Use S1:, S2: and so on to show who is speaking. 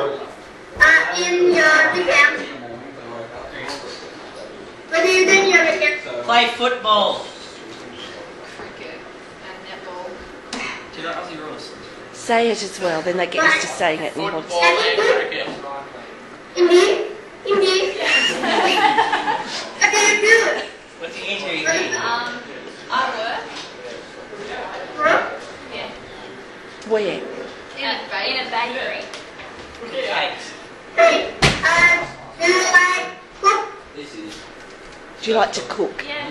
S1: uh, in your weekend? What do you do in your weekend?
S2: Play football.
S3: Cricket and netball.
S2: Do you know Aussie rules?
S4: Say it as well, then they get used to saying it. And
S2: Football
S4: want-
S2: and cricket.
S1: Hindi? Hindi? what do you do?
S2: What's the answer you
S1: What do you do?
S3: Um, I work.
S1: Huh?
S3: Yeah.
S4: Where?
S3: In a, in a bakery.
S2: Cakes.
S1: Hey, uh, do you like cook?
S2: This is
S4: Do you like to cook?
S3: Yeah.